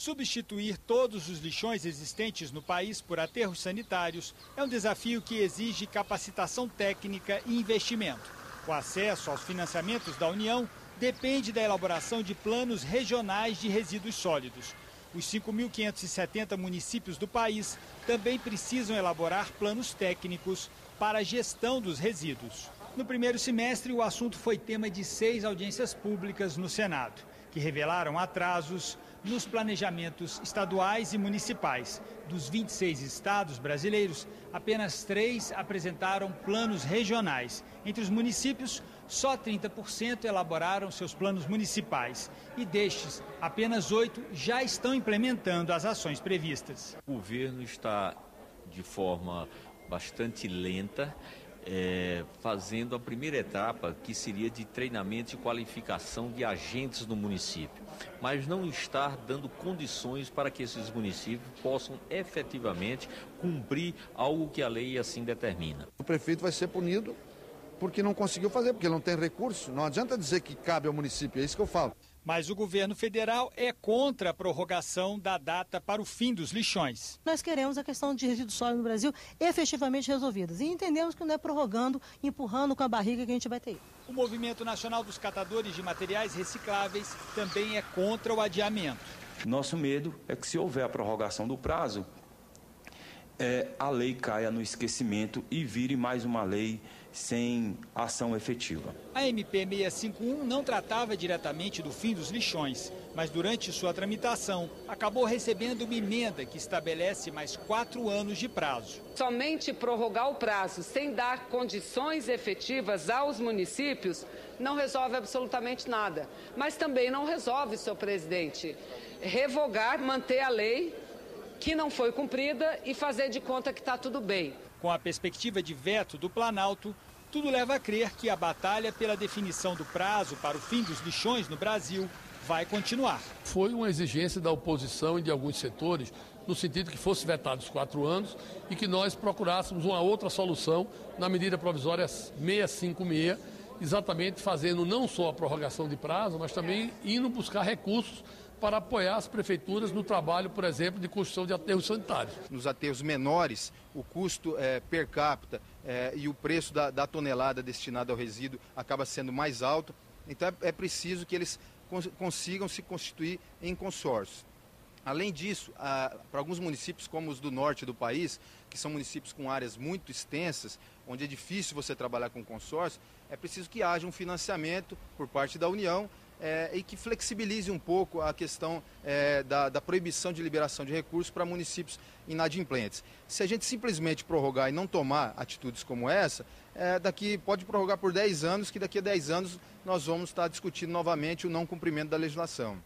Substituir todos os lixões existentes no país por aterros sanitários é um desafio que exige capacitação técnica e investimento. O acesso aos financiamentos da União depende da elaboração de planos regionais de resíduos sólidos. Os 5.570 municípios do país também precisam elaborar planos técnicos para a gestão dos resíduos. No primeiro semestre, o assunto foi tema de seis audiências públicas no Senado que revelaram atrasos nos planejamentos estaduais e municipais. Dos 26 estados brasileiros, apenas três apresentaram planos regionais. Entre os municípios, só 30% elaboraram seus planos municipais. E destes, apenas oito já estão implementando as ações previstas. O governo está de forma bastante lenta é, fazendo a primeira etapa, que seria de treinamento e qualificação de agentes no município, mas não estar dando condições para que esses municípios possam efetivamente cumprir algo que a lei assim determina. O prefeito vai ser punido porque não conseguiu fazer, porque não tem recurso. Não adianta dizer que cabe ao município, é isso que eu falo. Mas o governo federal é contra a prorrogação da data para o fim dos lixões. Nós queremos a questão de resíduos sólidos no Brasil efetivamente resolvida. E entendemos que não é prorrogando, empurrando com a barriga que a gente vai ter. O Movimento Nacional dos Catadores de Materiais Recicláveis também é contra o adiamento. Nosso medo é que, se houver a prorrogação do prazo, é, a lei caia no esquecimento e vire mais uma lei sem ação efetiva. A MP 651 não tratava diretamente do fim dos lixões, mas durante sua tramitação acabou recebendo uma emenda que estabelece mais quatro anos de prazo. Somente prorrogar o prazo sem dar condições efetivas aos municípios não resolve absolutamente nada. Mas também não resolve, senhor presidente, revogar, manter a lei que não foi cumprida e fazer de conta que está tudo bem. Com a perspectiva de veto do Planalto, tudo leva a crer que a batalha pela definição do prazo para o fim dos lixões no Brasil vai continuar. Foi uma exigência da oposição e de alguns setores, no sentido que fosse vetado os quatro anos e que nós procurássemos uma outra solução na medida provisória 656, exatamente fazendo não só a prorrogação de prazo, mas também indo buscar recursos para apoiar as prefeituras no trabalho, por exemplo, de construção de aterros sanitários. Nos aterros menores, o custo é, per capita é, e o preço da, da, tonelada destinada ao resíduo acaba sendo mais alto, então é, é preciso que eles cons consigam se constituir em consórcios. Além disso, para alguns municípios como os do norte do país, que são municípios com áreas muito extensas, onde é difícil você trabalhar com consórcio, é preciso que haja um financiamento por parte da União é, e que flexibilize um pouco a questão é, da, da, proibição de liberação de recursos para municípios inadimplentes. Se a gente simplesmente prorrogar e não tomar atitudes como essa, é, daqui pode prorrogar por 10 anos, que daqui a 10 anos nós vamos estar discutindo novamente o não cumprimento da legislação.